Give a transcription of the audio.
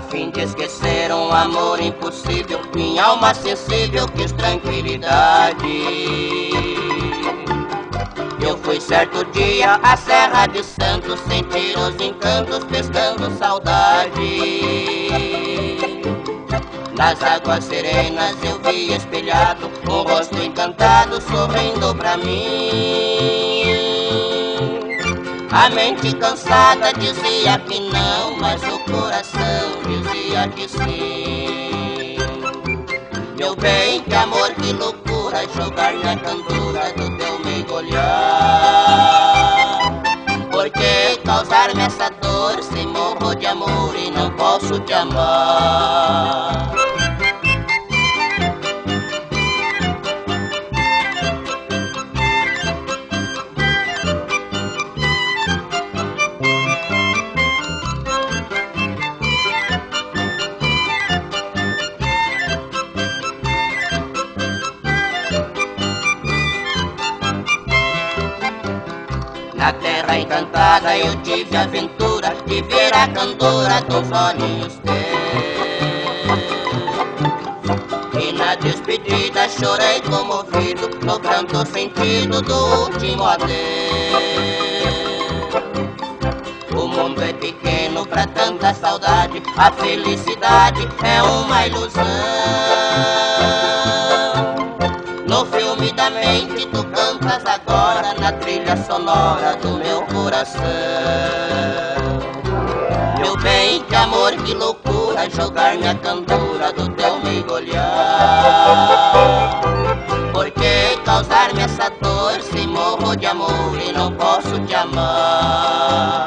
fim de esquecer um amor impossível, minha alma sensível quis tranquilidade. Eu fui certo dia à Serra de Santos, sentir os encantos, pescando saudade. Nas águas serenas eu vi espelhado um rosto encantado sorrindo pra mim. A mente cansada dizia que não, mas o coração dizia que sim. Meu bem, que amor, que loucura, jogar na cantora do teu meigo olhar. Por que causar-me essa dor se morro de amor e não posso te amar? Na terra encantada eu tive a aventura de ver a candura dos olhinhos teus. E na despedida chorei comovido no canto sentido do último adeus. O mundo é pequeno pra tanta saudade, a felicidade é uma ilusão. No filme da mente tu cantas agora na trilha sonora do meu coração. Meu bem, que amor, que loucura, jogar minha cantora do teu meigo olhar. Por que causar-me essa dor se morro de amor e não posso te amar?